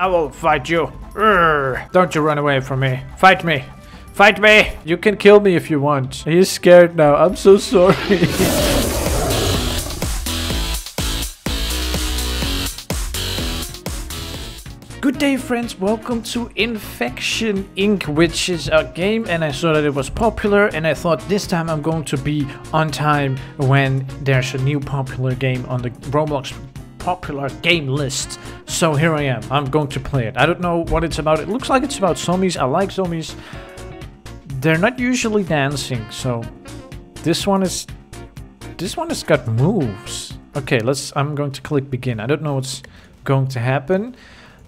I will fight you. Urgh. Don't you run away from me. Fight me. Fight me. You can kill me if you want. He's scared now. I'm so sorry. Good day friends, welcome to Infection Inc. which is a game and I saw that it was popular and I thought this time I'm going to be on time when there's a new popular game on the Roblox popular game list. So here I am, I'm going to play it. I don't know what it's about, it looks like it's about zombies, I like zombies. They're not usually dancing, so this one is... This one has got moves. Okay, let's... I'm going to click begin. I don't know what's going to happen.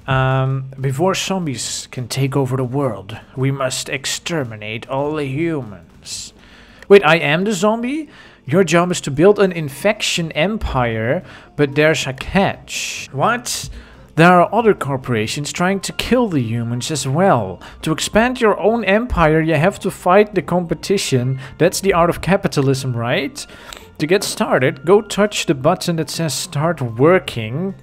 Um, before zombies can take over the world, we must exterminate all the humans. Wait, I am the zombie? Your job is to build an infection empire, but there's a catch. What? There are other corporations trying to kill the humans as well. To expand your own empire, you have to fight the competition. That's the art of capitalism, right? To get started, go touch the button that says start working.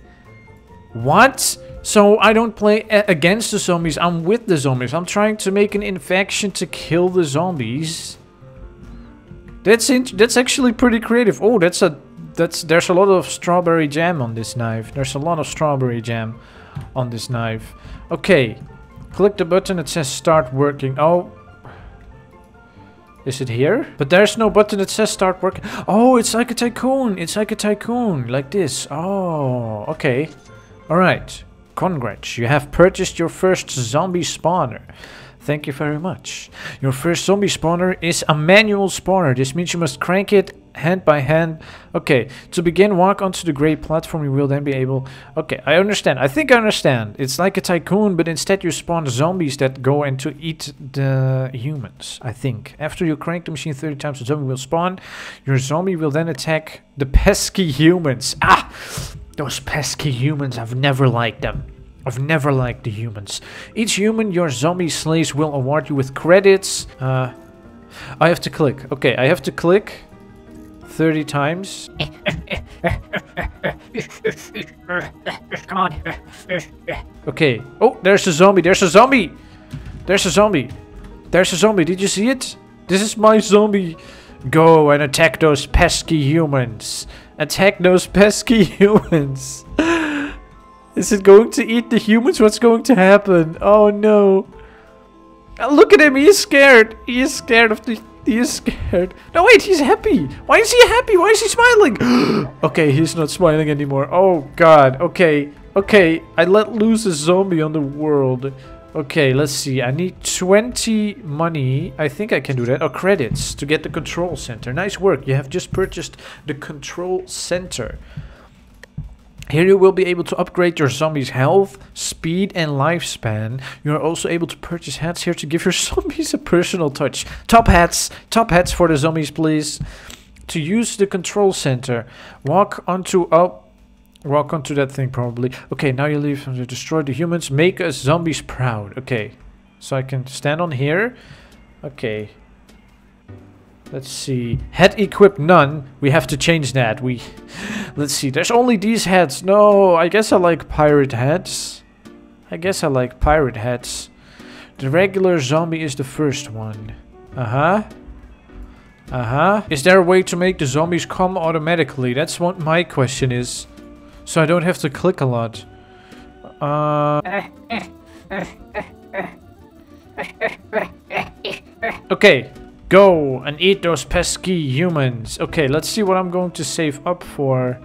What? So I don't play against the zombies, I'm with the zombies. I'm trying to make an infection to kill the zombies. That's that's actually pretty creative. Oh, that's a that's there's a lot of strawberry jam on this knife. There's a lot of strawberry jam on this knife. Okay. Click the button that says start working. Oh. Is it here? But there's no button that says start working. Oh, it's like a tycoon. It's like a tycoon. Like this. Oh, okay. Alright. Congrats, you have purchased your first zombie spawner. Thank you very much. Your first zombie spawner is a manual spawner. This means you must crank it hand by hand. Okay, to begin, walk onto the gray platform. You will then be able... Okay, I understand. I think I understand. It's like a tycoon, but instead you spawn zombies that go and to eat the humans, I think. After you crank the machine 30 times, the zombie will spawn. Your zombie will then attack the pesky humans. Ah! Those pesky humans, I've never liked them. I've never liked the humans. Each human your zombie slays will award you with credits. Uh, I have to click. Okay, I have to click 30 times. Come on. Okay. Oh, there's a zombie. There's a zombie. There's a zombie. There's a zombie. Did you see it? This is my zombie. Go and attack those pesky humans. Attack those pesky humans. Is it going to eat the humans? What's going to happen? Oh no. Oh, look at him, he's scared. He is scared of the... He is scared. No, wait. He's happy. Why is he happy? Why is he smiling? okay, he's not smiling anymore. Oh god. Okay. Okay. I let loose a zombie on the world. Okay, let's see. I need 20 money. I think I can do that. Or credits to get the control center. Nice work. You have just purchased the control center. Here you will be able to upgrade your zombies health, speed and lifespan. You are also able to purchase hats here to give your zombies a personal touch. Top hats! Top hats for the zombies please. To use the control center, walk onto... Oh, Walk onto that thing probably. Okay, now you leave to destroy the humans. Make us zombies proud. Okay. So I can stand on here. Okay. Let's see. Head equipped none. We have to change that. We Let's see. There's only these heads. No, I guess I like pirate heads. I guess I like pirate heads. The regular zombie is the first one. Uh-huh. Uh-huh. Is there a way to make the zombies come automatically? That's what my question is. So I don't have to click a lot. Uh... Okay, go and eat those pesky humans. Okay, let's see what I'm going to save up for.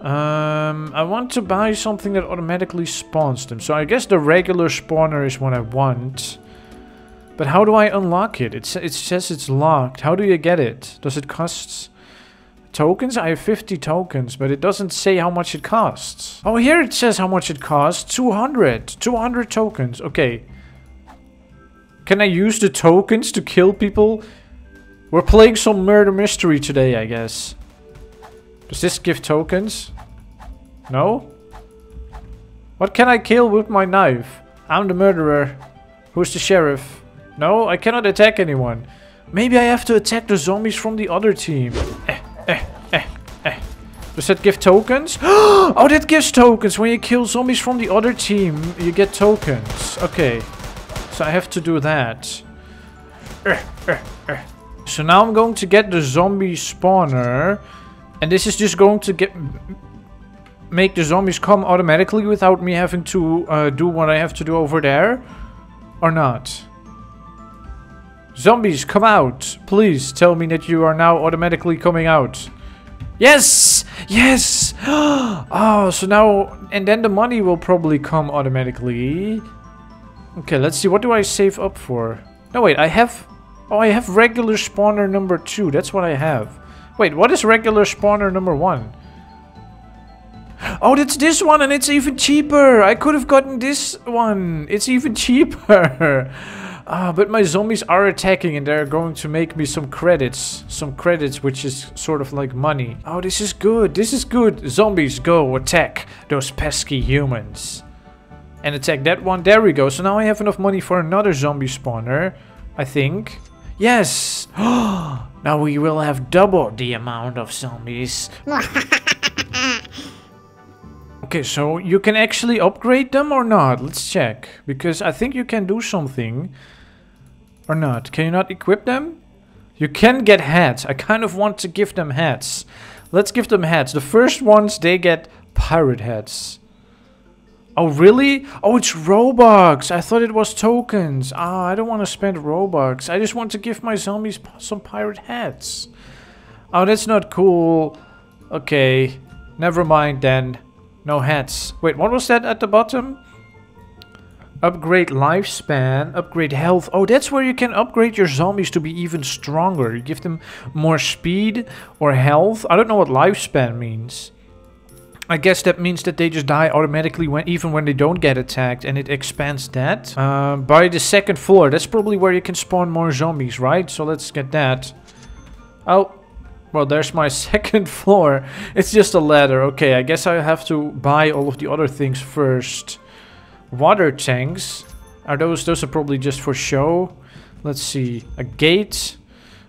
Um, I want to buy something that automatically spawns them. So I guess the regular spawner is what I want. But how do I unlock it? It, it says it's locked. How do you get it? Does it cost tokens? I have 50 tokens, but it doesn't say how much it costs. Oh, here it says how much it costs. 200. 200 tokens. Okay. Can I use the tokens to kill people? We're playing some murder mystery today, I guess. Does this give tokens? No? What can I kill with my knife? I'm the murderer. Who's the sheriff? No, I cannot attack anyone. Maybe I have to attack the zombies from the other team. Eh. eh, eh, eh. Does that give tokens? oh, that gives tokens. When you kill zombies from the other team, you get tokens. Okay. So I have to do that. So now I'm going to get the zombie spawner. And this is just going to get make the zombies come automatically without me having to uh, do what I have to do over there? Or not? Zombies, come out. Please tell me that you are now automatically coming out. Yes! Yes! oh, so now... And then the money will probably come automatically. Okay, let's see. What do I save up for? No, wait. I have... Oh, I have regular spawner number two. That's what I have. Wait, what is regular spawner number one? Oh, that's this one and it's even cheaper. I could have gotten this one. It's even cheaper. Ah, but my zombies are attacking and they're going to make me some credits. Some credits, which is sort of like money. Oh, this is good. This is good. Zombies, go attack those pesky humans. And attack that one. There we go. So now I have enough money for another zombie spawner. I think. Yes! now we will have double the amount of zombies. okay, so you can actually upgrade them or not? Let's check. Because I think you can do something. Or not? Can you not equip them? You can get hats. I kind of want to give them hats. Let's give them hats. The first ones, they get pirate hats. Oh, really? Oh, it's Robux. I thought it was tokens. Ah, I don't want to spend Robux. I just want to give my zombies some pirate hats. Oh, that's not cool. Okay. Never mind then. No hats. Wait, what was that at the bottom? Upgrade lifespan, upgrade health. Oh, that's where you can upgrade your zombies to be even stronger. You give them more speed or health. I don't know what lifespan means. I guess that means that they just die automatically when even when they don't get attacked and it expands that. Uh, by the second floor, that's probably where you can spawn more zombies, right? So let's get that. Oh, well there's my second floor. It's just a ladder. Okay, I guess I have to buy all of the other things first. Water tanks. Are those, those are probably just for show. Let's see, a gate.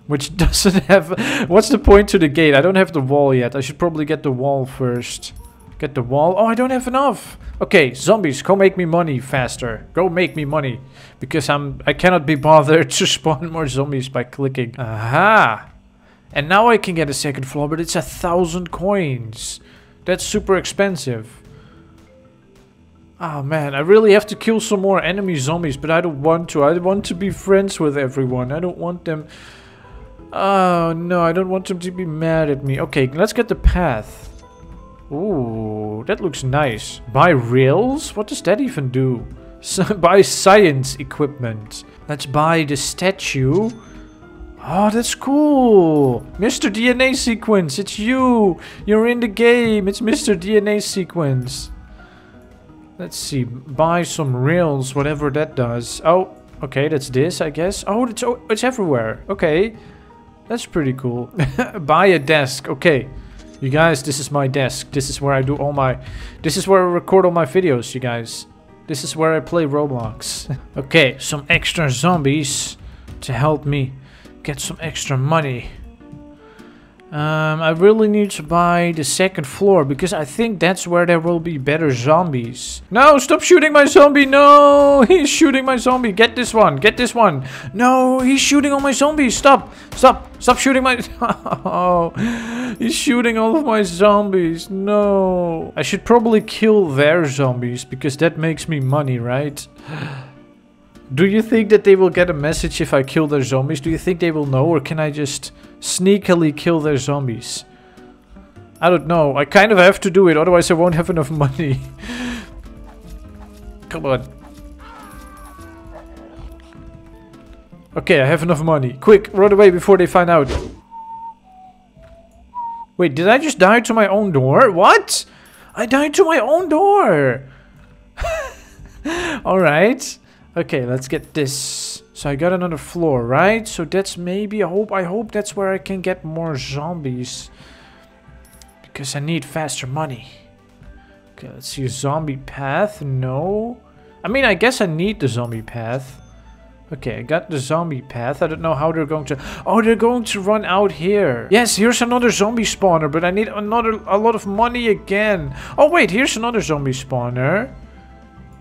Which doesn't have... What's the point to the gate? I don't have the wall yet. I should probably get the wall first. Get the wall. Oh, I don't have enough. Okay, zombies, go make me money faster. Go make me money. Because I'm I cannot be bothered to spawn more zombies by clicking. Aha! And now I can get a second floor, but it's a thousand coins. That's super expensive. Oh man, I really have to kill some more enemy zombies, but I don't want to. I want to be friends with everyone. I don't want them... Oh no, I don't want them to be mad at me. Okay, let's get the path. Ooh, that looks nice. Buy rails? What does that even do? Buy science equipment. Let's buy the statue. Oh, that's cool. Mr. DNA Sequence, it's you. You're in the game. It's Mr. DNA Sequence. Let's see. Buy some rails, whatever that does. Oh, okay, that's this, I guess. Oh, it's, oh, it's everywhere. Okay. That's pretty cool. buy a desk. Okay. You guys, this is my desk. This is where I do all my... This is where I record all my videos, you guys. This is where I play Roblox. okay, some extra zombies to help me get some extra money. Um, I really need to buy the second floor because I think that's where there will be better zombies. No, stop shooting my zombie. No, he's shooting my zombie. Get this one. Get this one. No, he's shooting all my zombies. Stop. Stop. Stop shooting my... oh, he's shooting all of my zombies. No. I should probably kill their zombies because that makes me money, right? Do you think that they will get a message if I kill their zombies? Do you think they will know or can I just sneakily kill their zombies? I don't know. I kind of have to do it, otherwise I won't have enough money. Come on. Okay, I have enough money. Quick, run away before they find out. Wait, did I just die to my own door? What? I died to my own door! Alright. Okay, let's get this. So I got another floor, right? So that's maybe, I hope, I hope that's where I can get more zombies. Because I need faster money. Okay, let's see, a zombie path, no. I mean, I guess I need the zombie path. Okay, I got the zombie path. I don't know how they're going to... Oh, they're going to run out here. Yes, here's another zombie spawner, but I need another a lot of money again. Oh, wait, here's another zombie spawner.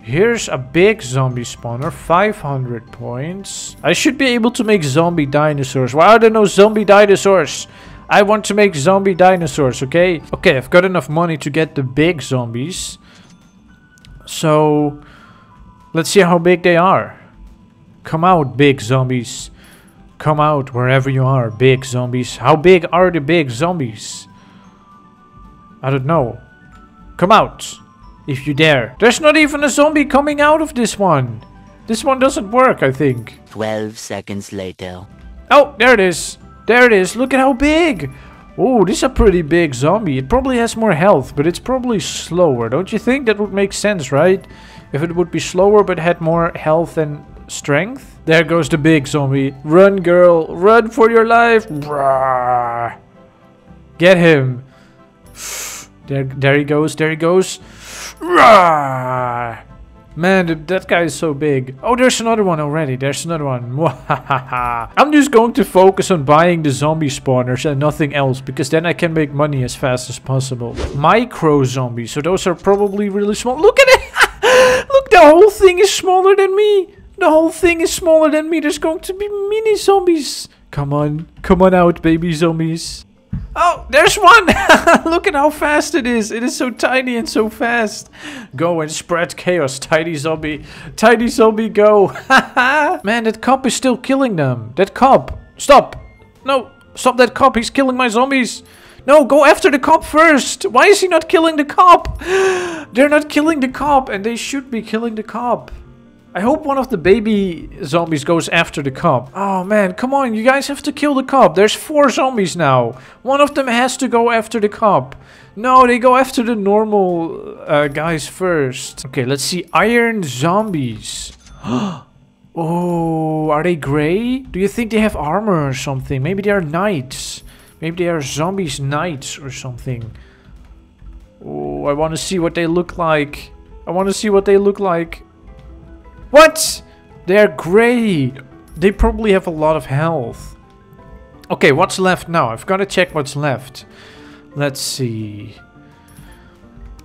Here's a big zombie spawner, 500 points. I should be able to make zombie dinosaurs. Why are there no zombie dinosaurs? I want to make zombie dinosaurs, okay? Okay, I've got enough money to get the big zombies. So, let's see how big they are. Come out, big zombies. Come out wherever you are, big zombies. How big are the big zombies? I don't know. Come out, if you dare. There's not even a zombie coming out of this one. This one doesn't work, I think. 12 seconds later. Oh, there it is. There it is. Look at how big. Oh, this is a pretty big zombie. It probably has more health, but it's probably slower. Don't you think? That would make sense, right? If it would be slower but had more health and strength. There goes the big zombie. Run, girl. Run for your life. Get him. There, there he goes. There he goes. Man, that guy is so big. Oh, there's another one already. There's another one. I'm just going to focus on buying the zombie spawners and nothing else. Because then I can make money as fast as possible. Micro zombies. So those are probably really small. Look at it. Look, the whole thing is smaller than me. The whole thing is smaller than me. There's going to be mini zombies. Come on. Come on out, baby zombies. Oh, there's one! Look at how fast it is. It is so tiny and so fast. Go and spread chaos, tiny zombie. Tiny zombie, go. Man, that cop is still killing them. That cop. Stop. No, stop that cop. He's killing my zombies. No, go after the cop first. Why is he not killing the cop? They're not killing the cop and they should be killing the cop. I hope one of the baby zombies goes after the cop. Oh man, come on, you guys have to kill the cop. There's four zombies now. One of them has to go after the cop. No, they go after the normal uh, guys first. Okay, let's see. Iron zombies. oh, are they gray? Do you think they have armor or something? Maybe they are knights. Maybe they are zombies knights or something. Oh, I want to see what they look like. I want to see what they look like. What? They're gray. They probably have a lot of health. Okay, what's left now? I've got to check what's left. Let's see.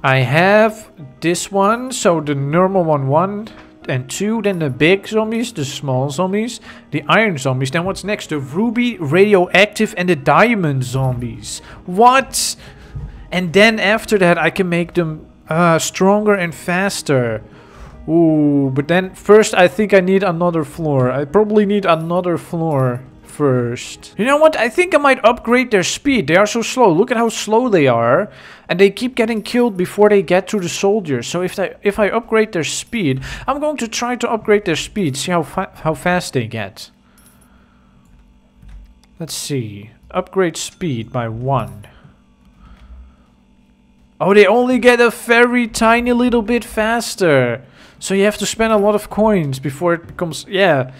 I have this one, so the normal one, one and two. Then the big zombies, the small zombies, the iron zombies. Then what's next? The ruby, radioactive, and the diamond zombies. What? And then after that, I can make them uh, stronger and faster. Ooh, but then first I think I need another floor. I probably need another floor first. You know what? I think I might upgrade their speed. They are so slow. Look at how slow they are. And they keep getting killed before they get to the soldiers. So if I, if I upgrade their speed, I'm going to try to upgrade their speed. See how, fa how fast they get. Let's see. Upgrade speed by one. Oh, they only get a very tiny little bit faster. So you have to spend a lot of coins before it becomes... Yeah.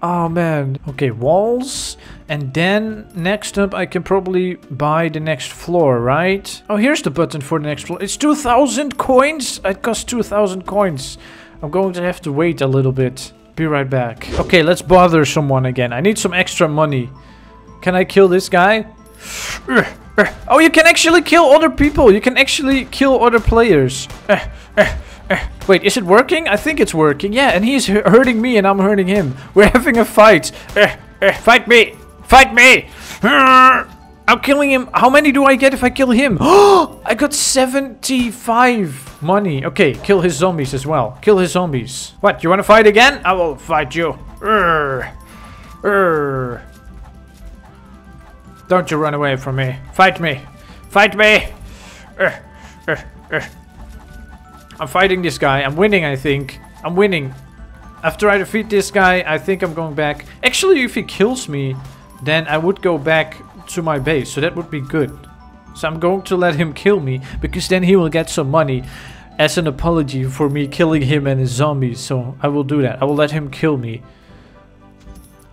Oh man. Okay, walls. And then next up I can probably buy the next floor, right? Oh, here's the button for the next floor. It's 2,000 coins? It costs 2,000 coins. I'm going to have to wait a little bit. Be right back. Okay, let's bother someone again. I need some extra money. Can I kill this guy? Eh, oh, you can actually kill other people. You can actually kill other players. Eh, eh, Wait, is it working? I think it's working. Yeah, and he's hurting me and I'm hurting him. We're having a fight. Fight me! Fight me! I'm killing him. How many do I get if I kill him? I got 75 money. Okay, kill his zombies as well. Kill his zombies. What, you want to fight again? I will fight you. Urgh. Urgh. Don't you run away from me. Fight me. Fight me. Urgh. Urgh. I'm fighting this guy. I'm winning, I think. I'm winning. After I defeat this guy, I think I'm going back. Actually, if he kills me, then I would go back to my base. So that would be good. So I'm going to let him kill me, because then he will get some money as an apology for me killing him and his zombies. So I will do that. I will let him kill me.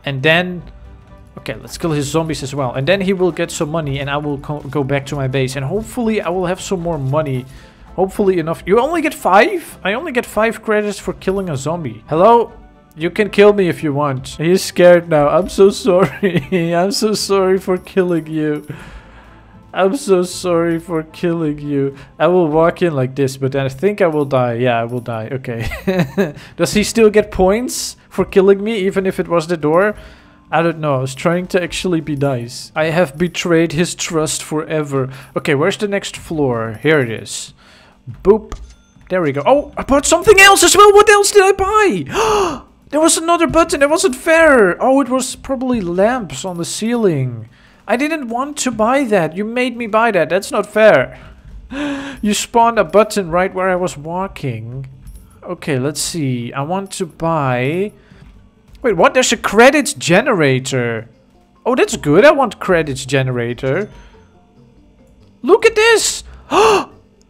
And then... Okay, let's kill his zombies as well. And then he will get some money and I will go back to my base. And hopefully I will have some more money Hopefully enough. You only get five? I only get five credits for killing a zombie. Hello? You can kill me if you want. He's scared now. I'm so sorry. I'm so sorry for killing you. I'm so sorry for killing you. I will walk in like this, but then I think I will die. Yeah, I will die. Okay. Does he still get points for killing me, even if it was the door? I don't know. I was trying to actually be nice. I have betrayed his trust forever. Okay, where's the next floor? Here it is. Boop. There we go. Oh, I bought something else as well. What else did I buy? there was another button. That wasn't fair. Oh, it was probably lamps on the ceiling. I didn't want to buy that. You made me buy that. That's not fair. you spawned a button right where I was walking. Okay, let's see. I want to buy... Wait, what? There's a credits generator. Oh, that's good. I want credits generator. Look at this!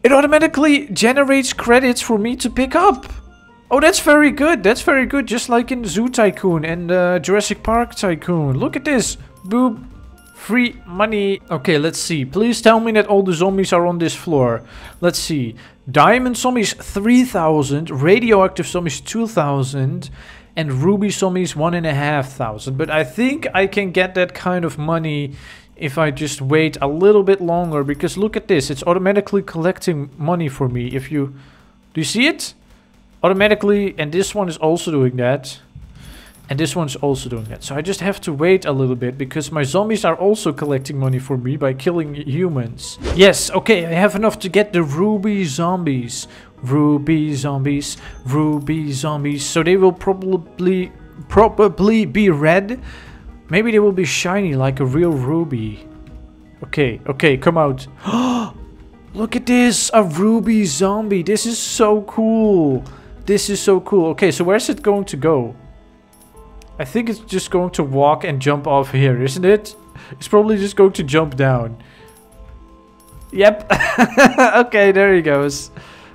it automatically generates credits for me to pick up. Oh, that's very good. That's very good. Just like in Zoo Tycoon and uh, Jurassic Park Tycoon. Look at this. Boop. Free money. Okay, let's see. Please tell me that all the zombies are on this floor. Let's see. Diamond zombies 3000. Radioactive zombies 2000 and ruby zombies one and a half thousand. But I think I can get that kind of money if I just wait a little bit longer because look at this, it's automatically collecting money for me if you... Do you see it? Automatically, and this one is also doing that. And this one's also doing that. So I just have to wait a little bit because my zombies are also collecting money for me by killing humans. Yes, okay, I have enough to get the ruby zombies. Ruby zombies, ruby zombies. So they will probably probably be red. Maybe they will be shiny like a real ruby. Okay, okay, come out. Look at this, a ruby zombie. This is so cool. This is so cool. Okay, so where's it going to go? I think it's just going to walk and jump off here, isn't it? It's probably just going to jump down. Yep. okay, there he goes.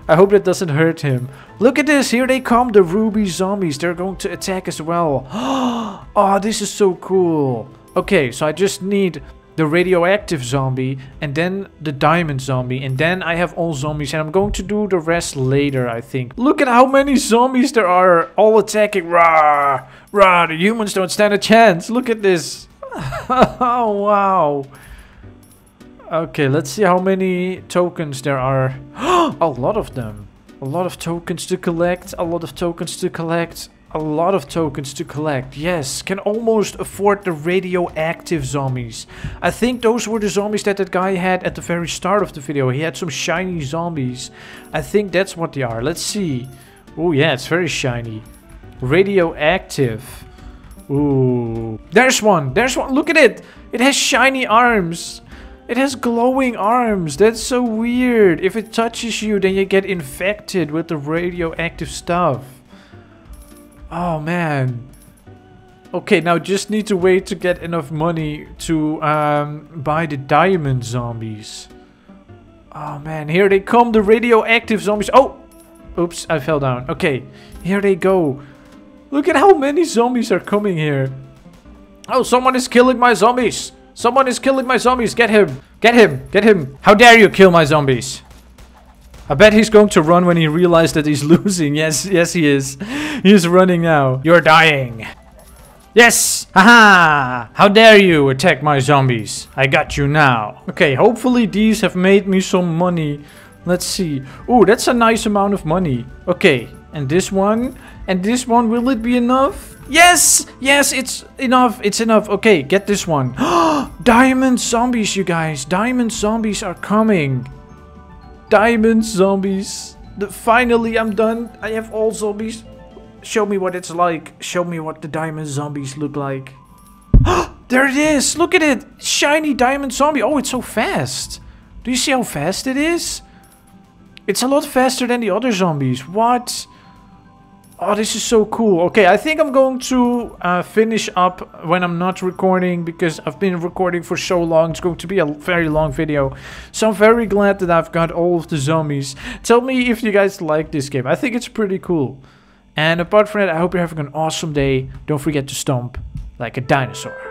I hope that doesn't hurt him. Look at this. Here they come, the ruby zombies. They're going to attack as well. oh, this is so cool. Okay, so I just need the radioactive zombie and then the diamond zombie and then I have all zombies and I'm going to do the rest later I think. Look at how many zombies there are all attacking. Rah! Rah! The humans don't stand a chance. Look at this. oh wow. Okay, let's see how many tokens there are. a lot of them. A lot of tokens to collect. A lot of tokens to collect. A lot of tokens to collect. Yes, can almost afford the radioactive zombies. I think those were the zombies that that guy had at the very start of the video. He had some shiny zombies. I think that's what they are. Let's see. Oh yeah, it's very shiny. Radioactive. Ooh. There's one. There's one. Look at it. It has shiny arms. It has glowing arms. That's so weird. If it touches you, then you get infected with the radioactive stuff. Oh, man. Okay, now just need to wait to get enough money to um, buy the diamond zombies. Oh, man. Here they come, the radioactive zombies. Oh! Oops, I fell down. Okay, here they go. Look at how many zombies are coming here. Oh, someone is killing my zombies. Someone is killing my zombies. Get him. Get him. Get him. How dare you kill my zombies? I bet he's going to run when he realizes that he's losing. Yes, yes he is. He's running now. You're dying. Yes! Haha! How dare you attack my zombies? I got you now. Okay, hopefully these have made me some money. Let's see. Oh, that's a nice amount of money. Okay, and this one? And this one, will it be enough? Yes! Yes, it's enough. It's enough. Okay, get this one. Diamond zombies, you guys. Diamond zombies are coming. Diamond zombies. The, finally, I'm done. I have all zombies. Show me what it's like. Show me what the diamond zombies look like. there it is. Look at it. Shiny diamond zombie. Oh, it's so fast. Do you see how fast it is? It's a lot faster than the other zombies. What? Oh, this is so cool. Okay, I think I'm going to uh, finish up when I'm not recording because I've been recording for so long. It's going to be a very long video. So I'm very glad that I've got all of the zombies. Tell me if you guys like this game. I think it's pretty cool. And apart from that, I hope you're having an awesome day. Don't forget to stomp like a dinosaur.